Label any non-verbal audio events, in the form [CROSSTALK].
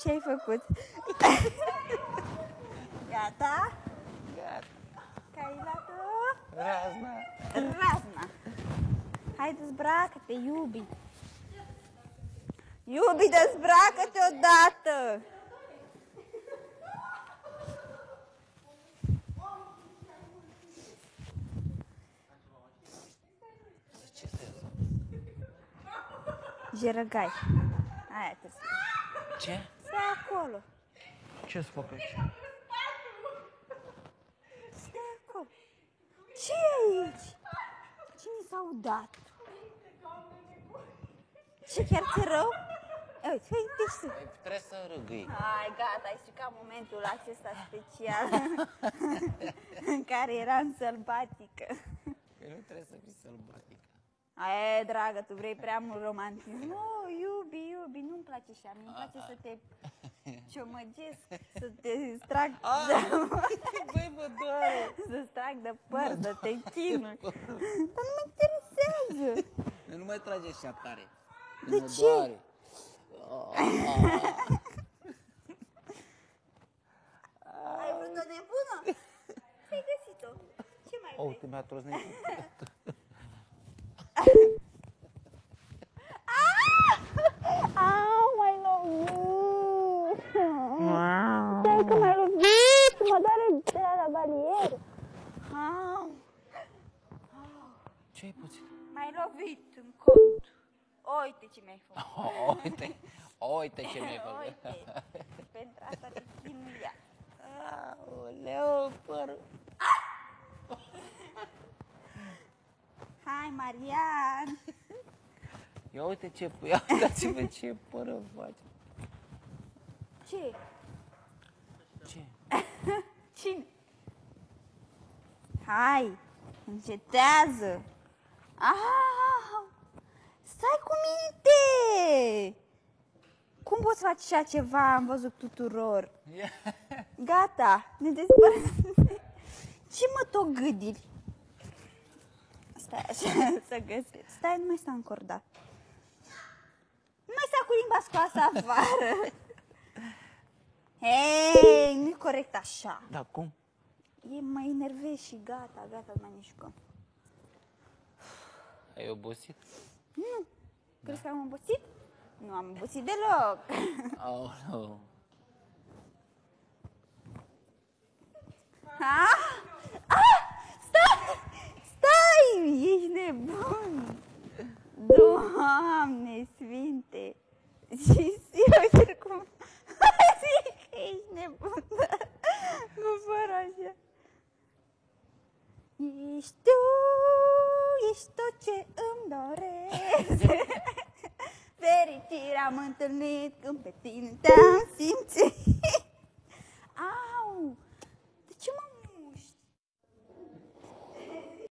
Ce ai făcut? [LAUGHS] Gata? Gata. Că ai luat-o? Razna. Razna. Hai, dezbracă-te, iubi. Iubi, dezbracă-te odată. Ce se Jerăgai. Aia trebuie să Ce? Stai acolo. Ce să fac aici? Stai acolo. ce e aici? Cine s-a udat? Ce chiar ți rău? E, Uite, uite și tu. Păi, Trebuie să râgâi. Hai, gata, ai stricat momentul acesta special [LAUGHS] în care eram sălbatică. Că nu trebuie să fii sălbatică. Aie, dragă, tu vrei prea mult romantism. Nu, iubi, iubi, nu-mi place așa. Mi-mi place să te [LAUGHS] ciomăgesc, să te strag, Băi, mă doare. [LAUGHS] să strag de păr, să te chinui. [LAUGHS] Dar nu mă interesează. Nu mai trage așa tare. De mă ce? Doare. Ai vrut o nebună? Ai găsit-o. Ce mai Oh, vrei? uite, mi-a troznit. Au, mai lovit! Stai că m-ai lovit! Mă doare de la la balier! Au, Ce ai puțin? m-ai lovit în cont! Uite ce mi-ai făcut! Oh, [LAUGHS] uite, uite ce mi-ai făcut. Uite, pentru asta te chinuia. Aoleu, părul. Hai, Marian! Ia uite ce, [LAUGHS] ia uitați-vă ce păr îmi face. Ce? Ce? [LAUGHS] Cine? Hai, încetează! Ah, stai cu minte! Cum poți face așa ceva? Am văzut tuturor. Ia. [LAUGHS] Gata, ne despărțim. [LAUGHS] Ce mă tot gâdiri? Stai așa să găsesc. Stai, nu mai sta încordat. Nu mai sta cu limba scoasă afară. Hei, nu-i corect așa. Da, cum? E mai enervez și gata, gata, nu mai mișcăm. Ai obosit? Nu. Crezi că am obosit? Nu am obosit deloc. [LAUGHS] Aoleu. Ha? Ah! Stai! Stai! Ești nebun! Doamne sfinte! Și uite cum... [LAUGHS] Zic că ești nebun! Nu fără așa! Ești tu, ești tot ce îmi doresc. [LAUGHS] Fericire am întâlnit când pe tine te-am simțit